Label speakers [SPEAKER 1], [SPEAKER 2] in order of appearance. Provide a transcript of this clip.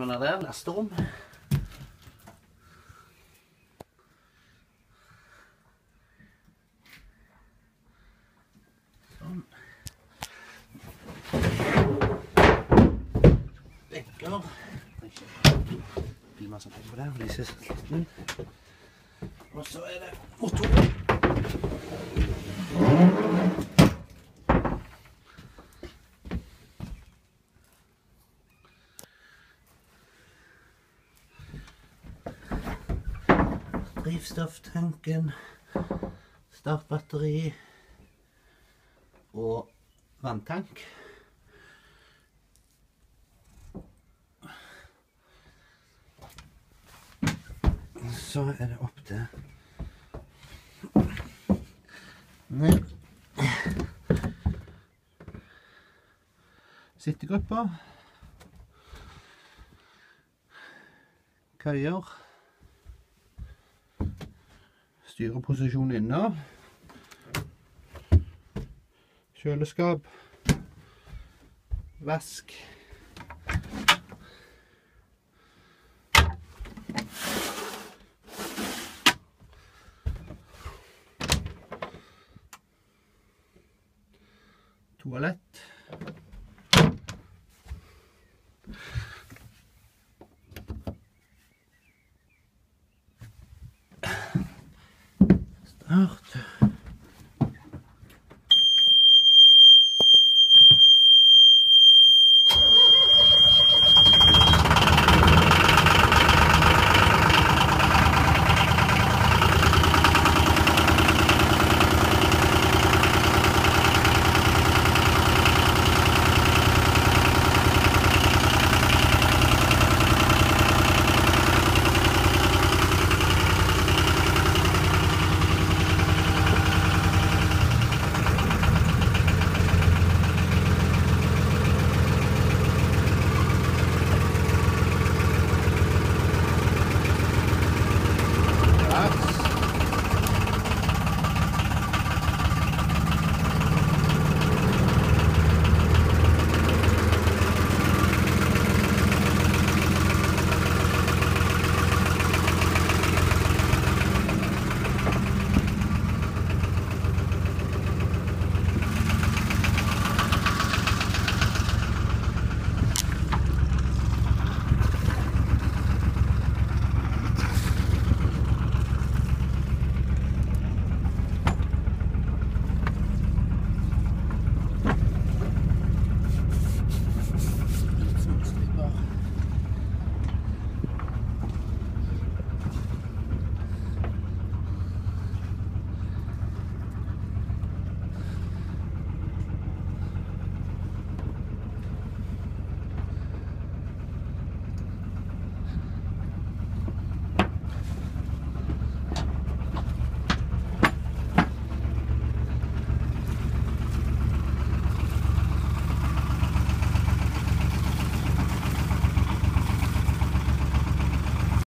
[SPEAKER 1] som er der. Lasterom. Sånn. Benker. Bilmasse på der. Sliten. Og så er det motor. Drivstofftanken, startbatteri og vanntank. Så er det opp til ned. Sittegrupper. Køyer. Styreposisjon inne. Kjøleskap. Vask. Toalett. Nacht.